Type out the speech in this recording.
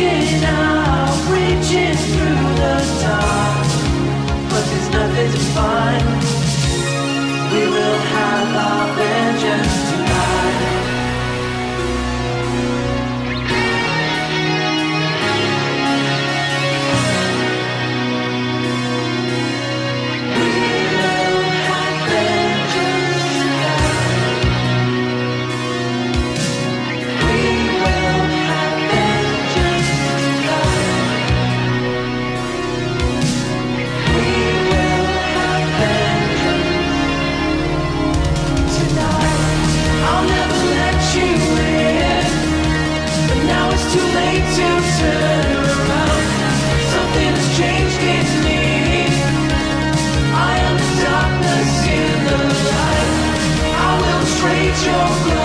reaching I? reach your